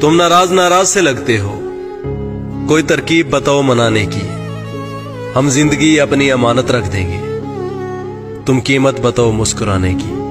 तुम नाराज़ नाराज़ से लगते हो। कोई तरकीब बताओ मनाने की। हम ज़िंदगी अपनी अमानत रख देंगे। तुम कीमत बताओ मुस्कुराने की।